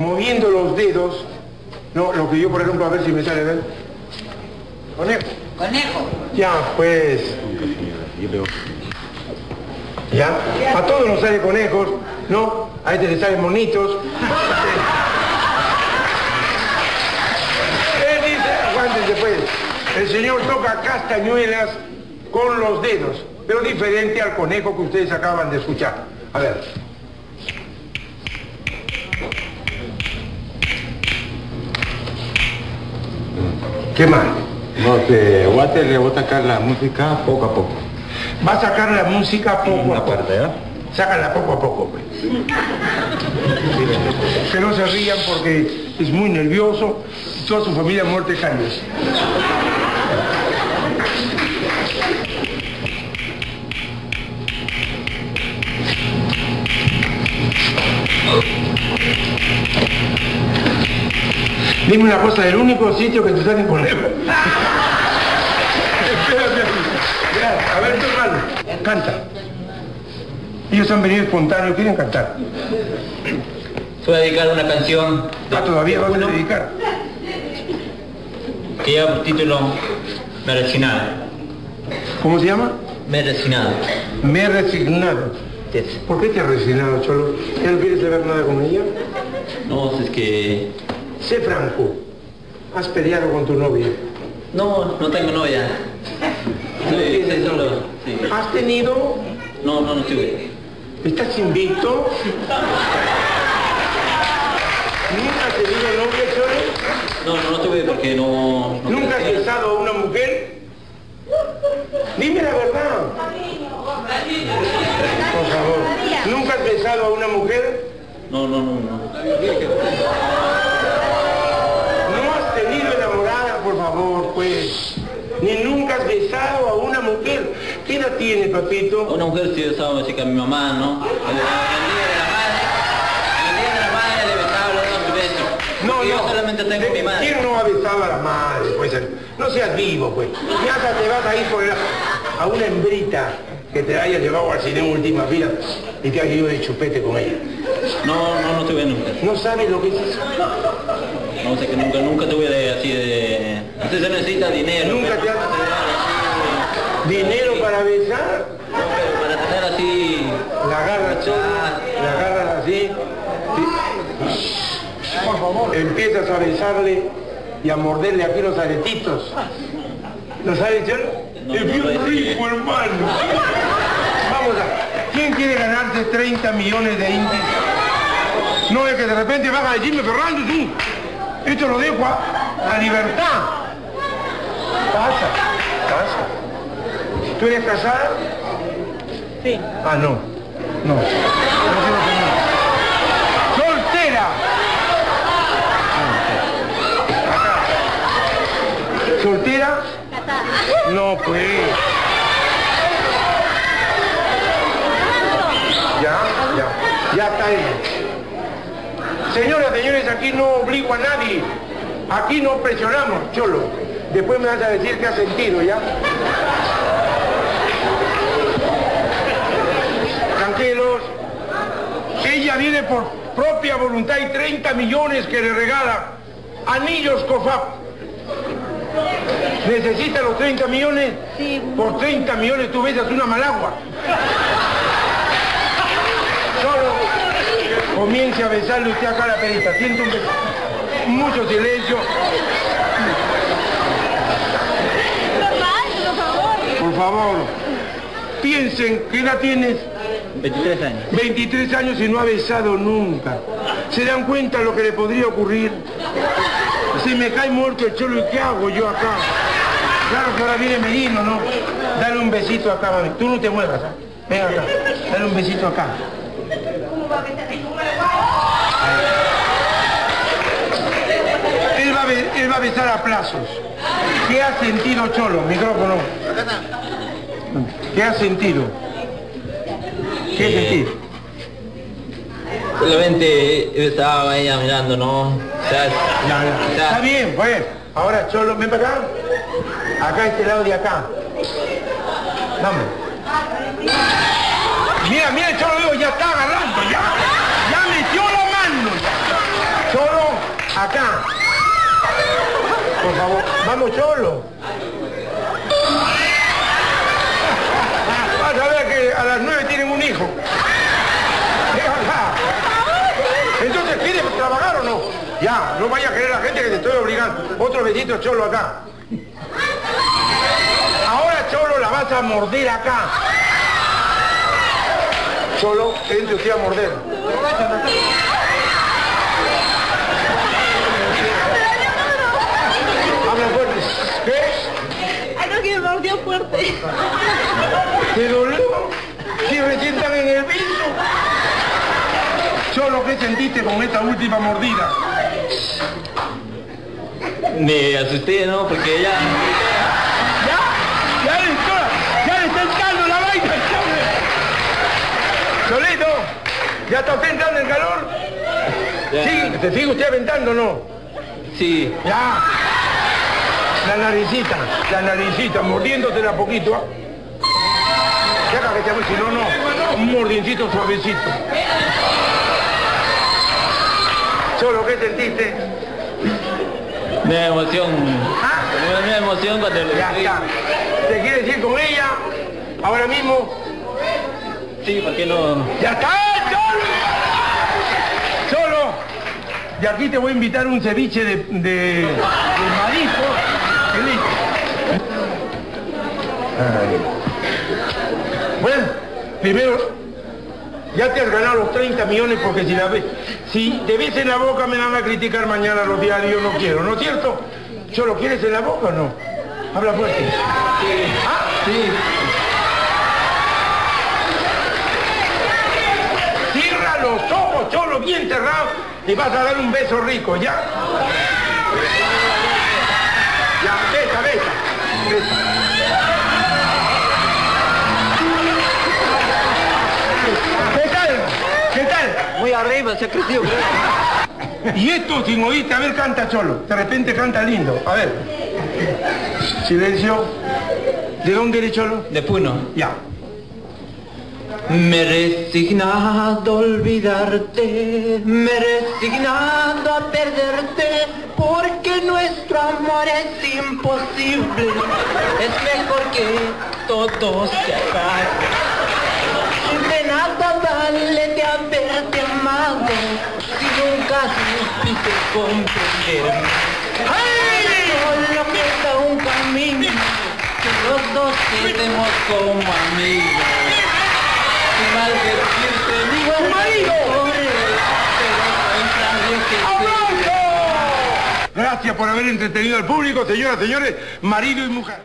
moviendo los dedos, no, lo que yo por ejemplo, a ver si me sale, ¿ven? Conejo. Conejo. Ya, pues. ¿Ya? A todos nos sale conejos, ¿no? A este le salen monitos. Él dice, aguántense pues, el señor toca castañuelas con los dedos, pero diferente al conejo que ustedes acaban de escuchar. A ver. ¿Qué más? No, a, hacer- le voy a sacar la música poco a poco. Va a sacar la música poco a Una poco. parte, ¿eh? Sácala poco a poco, pues. Que no se rían porque es muy nervioso y toda su familia muerte caños. Dime una cosa, el único sitio que te salen con él. A ver, tu hermano, canta. Ellos han venido espontáneos, quieren cantar. Te voy a dedicar una canción Ah, todavía van a dedicar. que lleva por título Me he resignado. ¿Cómo se llama? Me he resignado. Me he resignado. ¿Por qué te has resignado, Cholo? ¿Ya no quieres saber nada con ella? No, es que... Sé franco. Has peleado con tu novia. No, no tengo novia. Sí, sí, solo... sí. ¿Has tenido? No, no, no tuve. ¿Estás invicto? ¿Nunca has tenido novia, Cholo? No, no, no tuve porque no... no ¿Nunca has besado a una mujer? Dime la verdad. Por favor. ¿Nunca has besado a una mujer? No, no, no, no. No Ni nunca has besado a una mujer. ¿Qué edad tiene, papito? Una mujer sí besaba así que a mi mamá, ¿no? El, el día de la madre, el día de la madre le besaba los dos besos. No. Yo solamente tengo ¿De- mi madre. ¿Quién no ha besado a la madre? Pues no seas vivo, pues. Ya hasta te vas a ir por la- a una hembrita que te haya llevado al cine en última fila y te haya ido de chupete con ella. No, no, no tuve nunca. ¿No sabes lo que es eso? No sé que nunca, nunca tuve de, así de... Necesita dinero. Nunca te así- ¿Dinero para besar? No, pero para tener así... La agarras todo, la agarras así. Por favor. Empiezas a besarle y a morderle aquí los aretitos. ¿Lo sabes, Cholo? No, es no, bien no, rico, hermano. Vamos a... ¿Quién quiere ganarse 30 millones de indios? No es que de repente vas a decirme, Fernando, tú, esto lo dejo a, a libertad. Pasa, pasa. ¿Tú eres casada? Sí. Ah, no. No. ¡Soltera! Acá. ¿Soltera? No, pues. Ya, ya. Ya está ella. Señoras, señores, aquí no obligo a nadie. Aquí no presionamos, cholo. Después me vas a decir qué has sentido, ¿ya? Tranquilos. Ella viene por propia voluntad y 30 millones que le regala. Anillos COFAP. ¿Necesita los 30 millones? Sí. Por 30 millones tú besas una malagua. Solo comience a besarle usted acá a la perita. Siento un beso. Mucho silencio. Favor. Por favor. Piensen, ¿qué edad tienes? 23 años. 23 años y no ha besado nunca. ¿Se dan cuenta lo que le podría ocurrir? Se me cae muerto el cholo y ¿qué hago yo acá? Claro que ahora viene Medino, ¿no? Dale un besito acá, mami. Tú no te muevas. Ven acá. Dale un besito acá. Él va, a be- va a besar a plazos. ¿Qué ha sentido Cholo? Micrófono. ¿Qué ha sentido? ¿Qué Eh, sentido? Solamente yo estaba ella mirando, ¿no? O sea, Ya, ya. o sea, Está bien, pues. Ahora, Cholo, ven para acá. Acá, este lado de acá. Dame. Mira, mira, Cholo, veo, ya está agarrando, ya. Ya metió la mano. ya. Acá. Por favor, vamos cholo. Vas a ver que a las nueve tienen un hijo. Entonces, ¿quieres trabajar o no? Ya, no vaya a querer la gente que te estoy obligando. Otro besito cholo acá. Ahora cholo la vas a morder acá. Cholo, entre usted a morder. Habla fuerte. ¿Qué? Ay, no, que me mordió fuerte. ¿Te dolió? Si recién están en el piso. Cholo, ¿qué sentiste con esta última mordida? Me asusté, ¿no? Porque ella... ¡Ya! ¡Ya le está! ¡Ya le está entrando la vaina! Cholito, ¿ya está usted entrando en calor? Ya. Sí, ¿te sigue usted aventando o no? Sí. Ya. La naricita, la naricita, mordiéndotela poquito. ¿ah? Deja que te haga, si no, no. Un mordiencito suavecito. Solo, ¿qué sentiste? Me da emoción. ¿Ah? Me emoción cuando le Ya está. ¿Te quieres ir con ella? Ahora mismo. Sí, ¿por qué no? ¡Ya está! ¡Solo! ¡Solo! Y aquí te voy a invitar un ceviche de, de, de marisco. Feliz. Bueno, primero, ya te has ganado los 30 millones porque si te ves en la boca me van a criticar mañana los diarios, no quiero, ¿no es cierto? ¿Solo quieres en la boca o no? Habla fuerte. ¿Ah? Sí. Cierra los ojos, cholo, bien cerrados, y vas a dar un beso rico. Ya, se ha crecido. Y esto sin oírte, a ver, canta cholo. De repente canta lindo. A ver. Silencio. ¿De dónde eres cholo? De Puno. Ya. Me he resignado a olvidarte, me he resignado a perderte, porque nuestro amor es imposible. Es mejor que todo se acabe. De haberte amado, si nunca supiste comprenderme. ¡Ay! Solo queda un camino, que los dos quedemos como amigos. Tu mal decirte, digo, ¡Tu marido! Gracias por haber entretenido al público, señoras, señores, marido y mujer.